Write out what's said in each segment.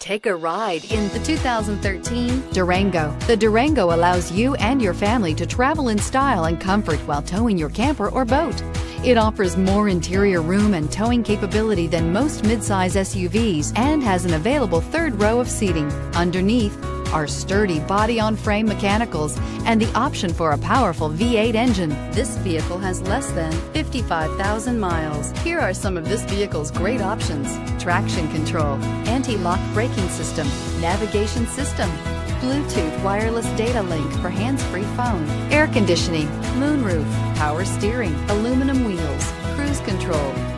Take a ride in the 2013 Durango. The Durango allows you and your family to travel in style and comfort while towing your camper or boat. It offers more interior room and towing capability than most midsize SUVs and has an available third row of seating. Underneath, are sturdy body on frame mechanicals and the option for a powerful V8 engine. This vehicle has less than 55,000 miles. Here are some of this vehicle's great options traction control, anti lock braking system, navigation system. Bluetooth wireless data link for hands-free phone, air conditioning, moonroof, power steering, aluminum wheels, cruise control,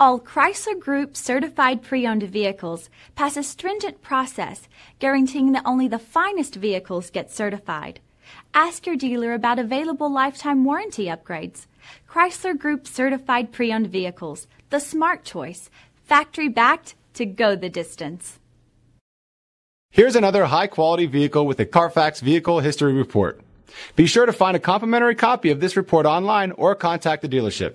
All Chrysler Group certified pre owned vehicles pass a stringent process guaranteeing that only the finest vehicles get certified. Ask your dealer about available lifetime warranty upgrades. Chrysler Group certified pre owned vehicles, the smart choice, factory backed to go the distance. Here's another high quality vehicle with a Carfax Vehicle History Report. Be sure to find a complimentary copy of this report online or contact the dealership.